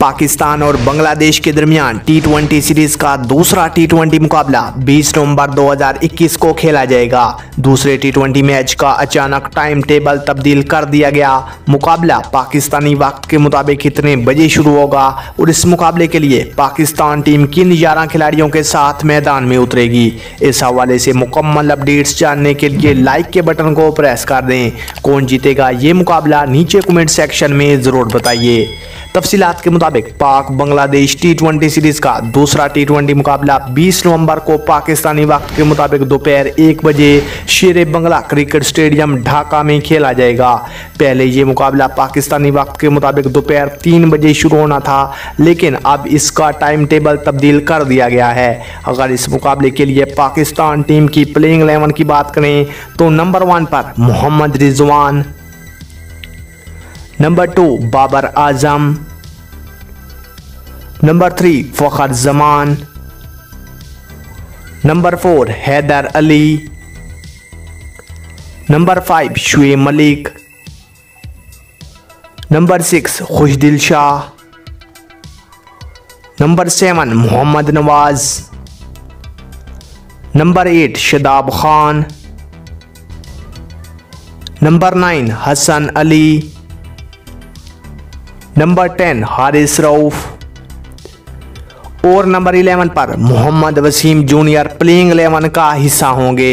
पाकिस्तान और बांग्लादेश के दरमियान टी सीरीज़ का दूसरा टी मुकाबला 20 नवंबर 2021 को खेला जाएगा। दूसरे टी मैच का अचानक टाइम टेबल तब्दील कर दिया गया। मुकाबला पाकिस्तानी वक्त के मुताबिक कितने बजे शुरू होगा और इस मुकाबले के लिए पाकिस्तान टीम किन ग्यारह खिलाड़ियों के साथ मैदान में उतरेगी? इस हवाले से मुकम्मल अपडेट्स जानने के लिए लाइक के बटन को प्रेस कर दें। कौन जीतेगा ये मुकाबला नीचे कमेंट सेक्शन में ज़रूर बताइए। तफसीलात के मुताबिक पाक बांग्लादेश टी सीरीज़ का दूसरा टी मुकाबला 20 नवंबर को पाकिस्तानी वक्त के मुताबिक दोपहर एक बजे शेर बंगला क्रिकेट स्टेडियम ढाका में खेला जाएगा। पहले ये मुकाबला पाकिस्तानी वक्त के मुताबिक दोपहर तीन बजे शुरू होना था, लेकिन अब इसका टाइम टेबल तब्दील कर दिया गया है। अगर इस मुकाबले के लिए पाकिस्तान टीम की प्लेइंग एलेवन की बात करें तो नंबर वन पर Mohammad Rizwan number two Babar Azam number three Fakhar Zaman number four Haider Ali number five Shoaib Malik number six Khushdil Shah number seven Mohammad Nawaz number eight Shadab Khan number nine Hasan Ali number ten Haris Rauf और number eleven पर Mohammad Wasim junior playing eleven का हिस्सा होंगे।